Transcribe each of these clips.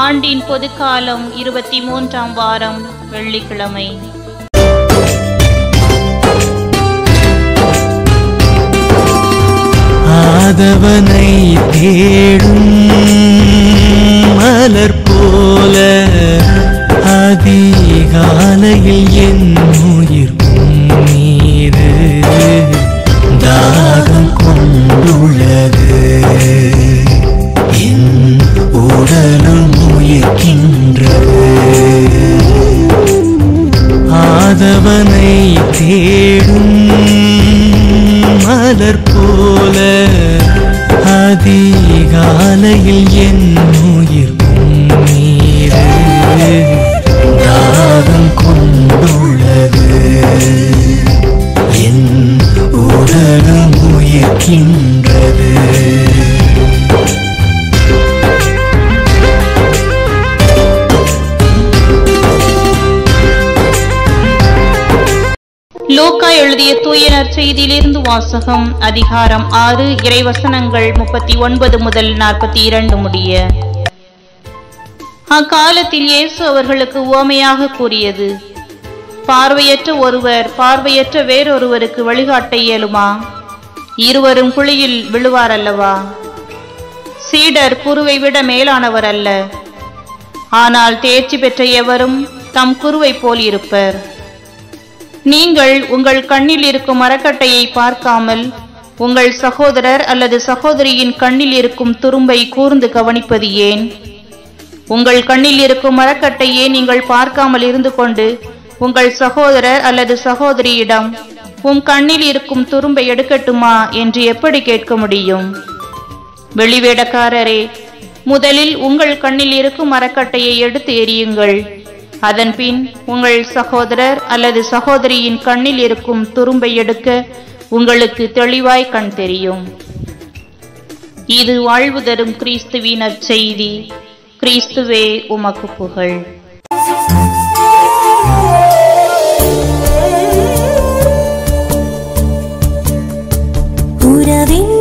ஆண்டின் பொதுக்காலம் இருபத்தி மூன்றாம் வாரம் வெள்ளிக்கிழமை. ஆதவனை தேடும் மலர் போல அதிகாலையில் என் அதிகாலையில் என் உயிர் லூக்கா எழுதிய தூய நற்செய்தியிலிருந்து வாசகம் அதிகாரம் ஆறு இறைவசனங்கள் முப்பத்தி ஒன்பது முதல் நாற்பத்தி இரண்டு முடிய. அக்காலத்தில் இயேசு அவர்களுக்கு உவமையாக கூறியது பார்வையற்ற ஒருவர் பார்வையற்ற வேறொருவருக்கு வழிகாட்ட இயலுமா? இருவரும் குழியில் விழுவார் அல்லவா சீடர் குருவை விட மேலானவர் அல்ல. ஆனால் தேர்ச்சி பெற்ற எவரும் தம் குருவை போல் இருப்பர். நீங்கள் உங்கள் கண்ணில் இருக்கும் மரக்கட்டையை பார்க்காமல் உங்கள் சகோதரர் அல்லது சகோதரியின் கண்ணில் இருக்கும் துரும்பை கூர்ந்து கவனிப்பது ஏன்? உங்கள் கண்ணில் இருக்கும் மரக்கட்டையே நீங்கள் பார்க்காமல் இருந்து கொண்டு உங்கள் சகோதரர் அல்லது சகோதரியிடம் உன் கண்ணில் இருக்கும் துரும்பை எடுக்கட்டுமா என்று எப்படி கேட்க முடியும்? வெளிவேடக்காரரே முதலில் உங்கள் கண்ணில் இருக்கும் மரக்கட்டையை எடுத்து எரியுங்கள் அதன்பின் உங்கள் சகோதரர் அல்லது சகோதரியின் கண்ணில் இருக்கும் துரும்பை எடுக்க உங்களுக்கு தெளிவாய் கண் தெரியும். இது வாழ்வு தரும் கிறிஸ்துவின் செய்தி கிறிஸ்துவே உமக்கு புகழ். உறவின்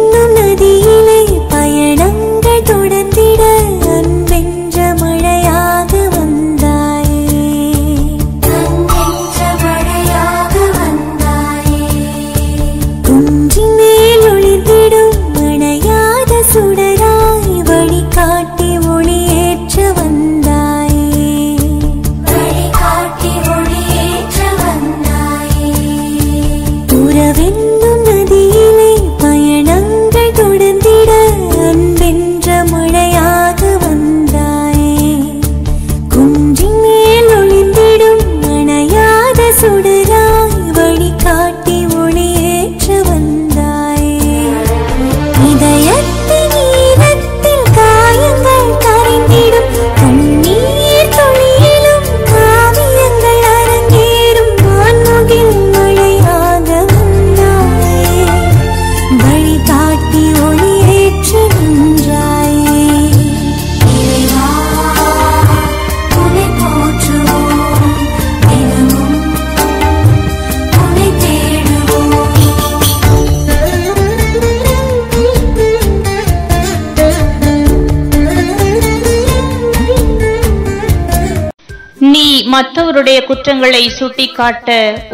மற்றவருடைய குற்றங்களை சுட்டிக்காட்ட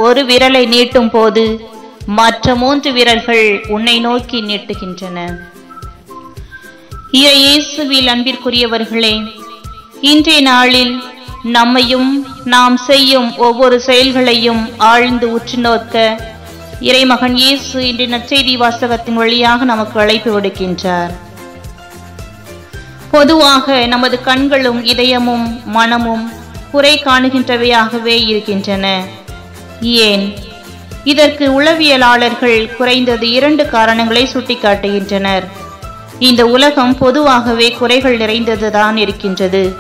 ஒரு விரலை நீட்டும் போது மற்ற மூன்று விரல்கள் உன்னை நோக்கி நீட்டுகின்றன. இயேசுவில் அன்பிற்குரியவர்களே இன்றைய நாளில் நம்மையும் நாம் செய்யும் ஒவ்வொரு செயல்களையும் ஆழ்ந்து உற்று நோக்க இறைமகன் இயேசு இன்றைய நற்செய்தி வாசகத்தின் வழியாக நமக்கு அழைப்பு விடுக்கின்றார். பொதுவாக நமது கண்களும் இதயமும் மனமும் குறை காணுகின்றவையாகவே இருக்கின்றன. ஏன்? இதற்கு உளவியலாளர்கள் குறைந்தது இரண்டு காரணங்களை சுட்டிக்காட்டுகின்றனர். இந்த உலகம் பொதுவாகவே குறைகள் நிறைந்ததுதான் இருக்கின்றது.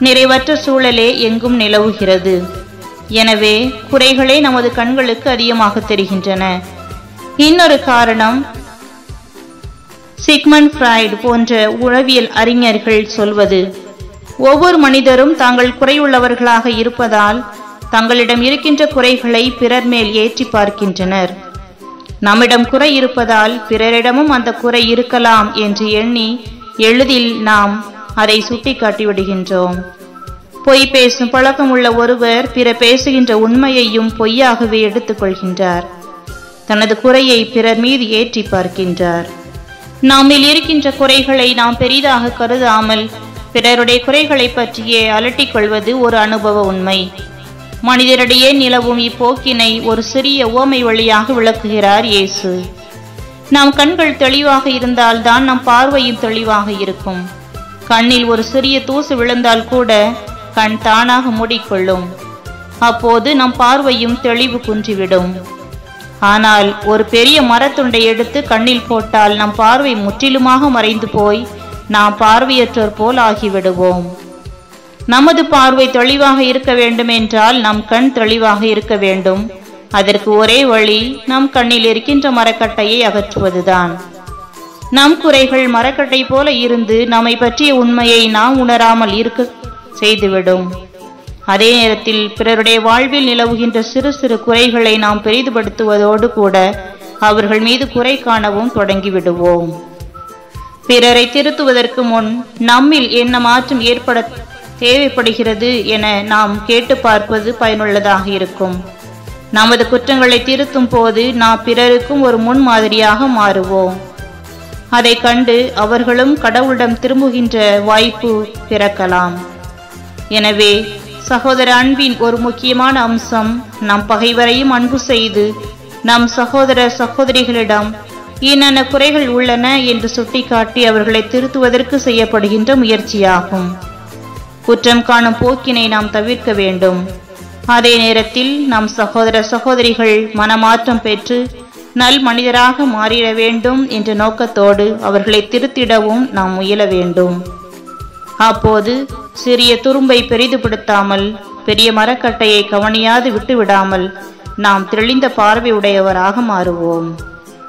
நிறைவற்ற சூழலே எங்கும் நிலவுகிறது. எனவே குறைகளே நமது கண்களுக்கு அதிகமாக தெரிகின்றன. இன்னொரு காரணம் சிக்மண்ட் ஃப்ராய்டு போன்ற உளவியல் அறிஞர்கள் சொல்வது ஒவ்வொரு மனிதரும் தாங்கள் குறையுள்ளவர்களாக இருப்பதால் தங்களிடம் இருக்கின்ற குறைகளை பிறர் மேல் ஏற்றி பார்க்கின்றனர். நம்மிடம் குறை இருப்பதால் பிறரிடமும் அந்த குறை இருக்கலாம் என்று எண்ணி எளிதில் நாம் அதை சுட்டிக்காட்டி விடுகின்றோம் பொய் பேசும் பழக்கம் உள்ள ஒருவர் பிற பேசுகின்ற உண்மையையும் பொய்யாகவே எடுத்துக்கொள்கின்றார். தனது குறையை பிறர் மீது ஏற்றி பார்க்கின்றார். நாமில் இருக்கின்ற குறைகளை நாம் பெரிதாக கருதாமல் பிறருடைய குறைகளை பற்றியே அலட்டிக் கொள்வது ஒரு அனுபவ உண்மை. மனிதரிடையே நிலவும் இப்போக்கினை ஒரு சிறிய ஓமை வழியாக விளக்குகிறார் இயேசு. நம் கண்கள் தெளிவாக இருந்தால்தான் நம் பார்வையும் தெளிவாக இருக்கும். கண்ணில் ஒரு சிறிய தூசு விழுந்தால் கூட கண் தானாக மூடிக்கொள்ளும். அப்போது நம் பார்வையும் தெளிவு குன்றிவிடும். ஆனால் ஒரு பெரிய மரத்துண்டை எடுத்து கண்ணில் போட்டால் நம் பார்வை முற்றிலுமாக மறைந்து போய் நாம் பார்வையற்றோர் போல் ஆகிவிடுவோம். நமது பார்வை தெளிவாக இருக்க வேண்டும் என்றால் நம் கண் தெளிவாக இருக்க வேண்டும். அதற்கு ஒரே வழி நம் கண்ணில் இருக்கின்ற மரக்கட்டையை அகற்றுவதுதான். நம் குறைகள் மரக்கட்டை போல இருந்து நம்மை பற்றிய உண்மையை நாம் உணராமல் இருக்க செய்துவிடும். அதே நேரத்தில் பிறருடைய வாழ்வில் நிலவுகின்ற சிறு சிறு குறைகளை நாம் பெரிதுபடுத்துவதோடு கூட அவர்கள் மீது குறை காணவும் தொடங்கிவிடுவோம். பிறரை திருத்துவதற்கு முன் நம்மில் என்ன மாற்றம் ஏற்பட தேவைப்படுகிறது என நாம் கேட்டு பார்ப்பது பயனுள்ளதாக இருக்கும். நமது குற்றங்களை திருத்தும் போது நாம் பிறருக்கும் ஒரு முன்மாதிரியாக மாறுவோம். அதை கண்டு அவர்களும் கடவுளிடம் திரும்புகின்ற வாய்ப்பு பிறக்கலாம். எனவே சகோதர அன்பின் ஒரு முக்கியமான அம்சம் நம் பகைவரையும் அன்பு செய்து நம் சகோதர சகோதரிகளிடம் இன்னென்ன குறைகள் உள்ளன என்று சுட்டிக்காட்டி அவர்களை திருத்துவதற்கு செய்யப்படுகின்ற முயற்சியாகும். குற்றம் காணும் போக்கினை நாம் தவிர்க்க வேண்டும். அதே நேரத்தில் நம் சகோதர சகோதரிகள் மனமாற்றம் பெற்று நல் மனிதராக மாறிட வேண்டும் என்ற நோக்கத்தோடு அவர்களை திருத்திடவும் நாம் முயல வேண்டும். அப்போது சிறிய துரும்பை பெரிதுபடுத்தாமல் பெரிய மரக்கட்டையை கவனியாது விட்டுவிடாமல் நாம் தெளிந்த பார்வை உடையவராக மாறுவோம்.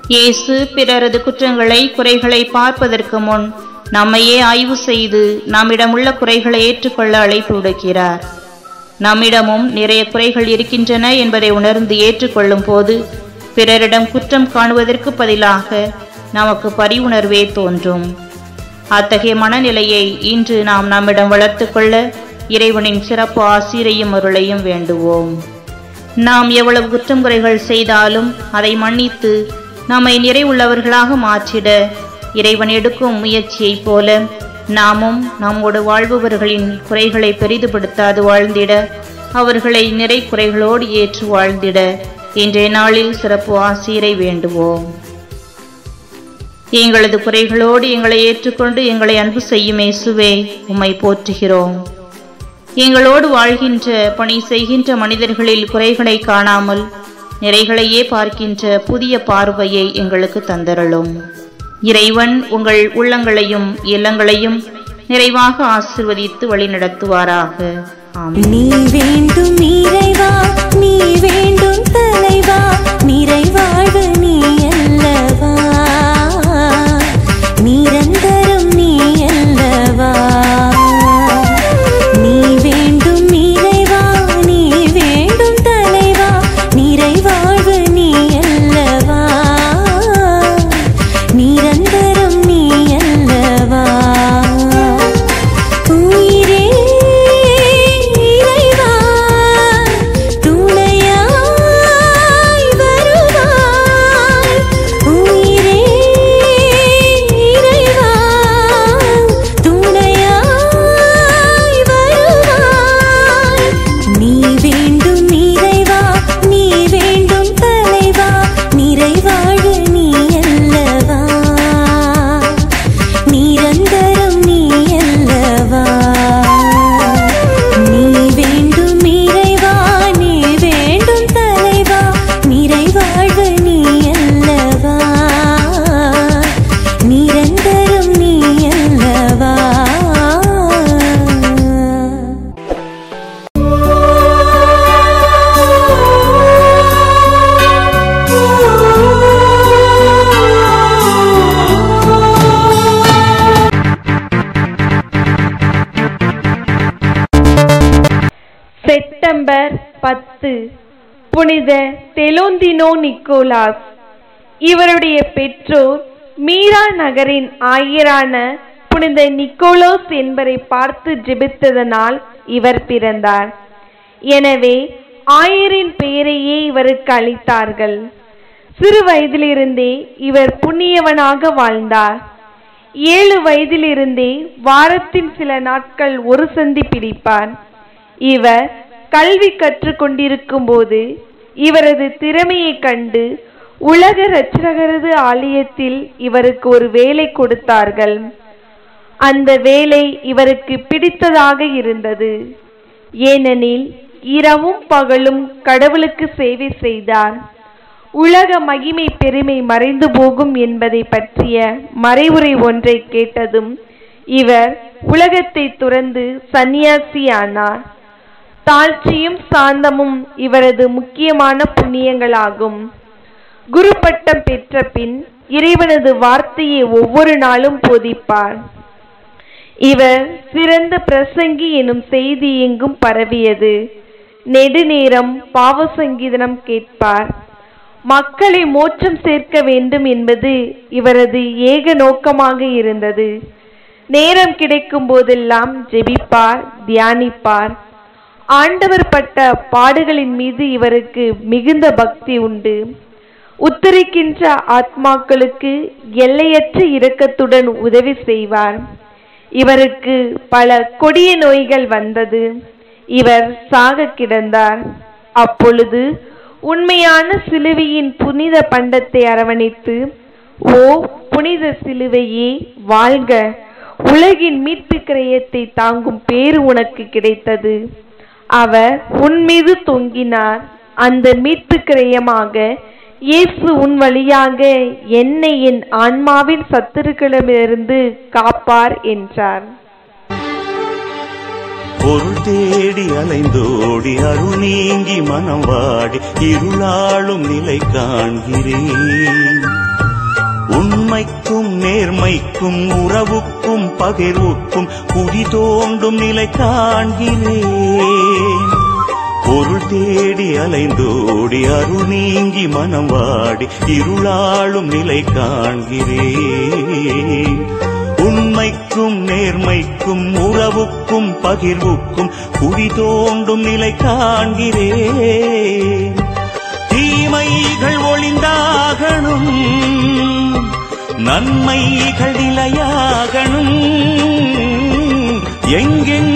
இயேசு பிறரது குற்றங்களை குறைகளை பார்ப்பதற்கு முன் நம்மையே ஆய்வு செய்து நம்மிடமுள்ள குறைகளை ஏற்றுக்கொள்ள அழைப்பு விடுக்கிறார். நம்மிடமும் நிறைய குறைகள் இருக்கின்றன என்பதை உணர்ந்து ஏற்றுக்கொள்ளும் போது பிறரிடம் குற்றம் காணுவதற்கு பதிலாக நமக்கு பரிவுணர்வே தோன்றும். அத்தகைய மனநிலையை இன்று நாம் நம்மிடம் வளர்த்துக்கொள்ள இறைவனின் சிறப்பு ஆசிரையும் அருளையும் வேண்டுவோம். நாம் எவ்வளவு குற்றம் குறைகள் செய்தாலும் அதை மன்னித்து நம்மை நிறைவுள்ளவர்களாக மாற்றிட. இறைவன் எடுக்கும் முயற்சியைப் போல நாமும் நம்மோடு வாழ்பவர்களின் குறைகளை பெரிதுபடுத்தாது வாழ்ந்திட. அவர்களை நிறை குறைகளோடு ஏற்று வாழ்ந்திட. இன்றைய நாளில் சிறப்பு ஆசிரை வேண்டுவோம். எங்களது குறைகளோடு எங்களை ஏற்றுக்கொண்டு எங்களை அன்பு செய்யும் இயேசுவே உம்மை போற்றுகிறோம். எங்களோடு வாழ்கின்ற பணி செய்கின்ற மனிதர்களில் குறைகளை காணாமல் நிறைகளையே பார்க்கின்ற புதிய பார்வையை எங்களுக்கு தந்தரலும் இறைவன் உங்கள் உள்ளங்களையும் இல்லங்களையும் நிறைவாக ஆசிர்வதித்து வழிநடத்துவாராக. நீ வேண்டும் நீ வேண்டும் தலைவா. நிறைவாழ்வு நீ பத்து. புனித தெலோந்தினோ நிக்கோலாஸ் இவருடைய பெற்றோர் மீரா நகரின் ஆயரான புனித நிக்கோலோஸ் என்பரை பார்த்து ஜெபித்ததனால் இவர் பிறந்தார். எனவே ஆயரின் பெயரையே இவருக்கு அளித்தார்கள். சிறு வயதிலிருந்தே இவர் புண்ணியவனாக வாழ்ந்தார். ஏழு வயதிலிருந்தே வாரத்தின் சில நாட்கள் ஒரு சந்தி பிடிப்பார். இவர் கல்வி கற்றுக்கொண்டிருக்கும் போது இவரது திறமையைக் கண்டு உலக இரட்சகரது ஆலயத்தில் இவருக்கு ஒரு வேலை கொடுத்தார்கள். அந்த வேலை இவருக்கு பிடித்ததாக இருந்தது. ஏனெனில் இரவும் பகலும் கடவுளுக்கு சேவை செய்தார். உலக மகிமை பெருமை மறைந்து போகும் என்பதை பற்றிய மறைவுரை ஒன்றை கேட்டதும் இவர் உலகத்தை துறந்து சந்நியாசியானார். தாழ்ச்சியும் சாந்தமும் இவரது முக்கியமான புண்ணியங்களாகும். குரு பட்டம் பெற்ற பின் இறைவனது வார்த்தையை ஒவ்வொரு நாளும் போதிப்பார். இவர் சிறந்த பிரசங்கி எனும் செய்தி எங்கும் பரவியது. நெடுநேரம் பாவ சங்கீதனம் கேட்பார். மக்களை மோட்சம் சேர்க்க வேண்டும் என்பது இவரது ஏக நோக்கமாக இருந்தது. நேரம் கிடைக்கும் போதெல்லாம் ஜெபிப்பார் தியானிப்பார் ஆண்டவர் பட்ட பாடுகளின் மீது இவருக்கு மிகுந்த பக்தி உண்டு. உத்தரிக்கின்ற ஆத்மாக்களுக்கு எல்லையற்ற இரக்கத்துடன் உதவி செய்வார். இவருக்கு பல கொடிய நோய்கள் வந்தது. இவர் சாக கிடந்தார். அப்பொழுது உண்மையான சிலுவையின் புனித பண்டத்தை அரவணைத்து ஓ புனித சிலுவையே வாழ்க. உலகின் மீட்பு கிரயத்தை தாங்கும் பேறு உனக்கு கிடைத்தது. அவர் உன் மீது தொங்கினார். அந்த மீட்பு கிரயமாக இயேசு உன் வழியாக என்னை என் ஆன்மாவின் சத்துருக்களிடமிருந்து காப்பார் என்றார். பொருள் தேடி அலைந்தோடி அருள் நீங்கி மனம் வாடி இருளாளும் நிலை காண்கிறேன். உண்மைக்கும் நேர்மைக்கும் உறவுக்கும் பகிர்வுக்கும் குடி தோண்டும் நிலை காண்கிறேன். தேடி அலைந்தோடி அருள் நீங்கி மனம் வாடி இருளாளும் நிலை காண்கிறேன். உண்மைக்கும் நேர்மைக்கும் உறவுக்கும் பகிர்வுக்கும் குடி தோண்டும் நிலை காண்கிறேன். தீமைகள் ஒளிந்தாகணும் நன்மைகள் நிலையாகணும். எங்கெங்க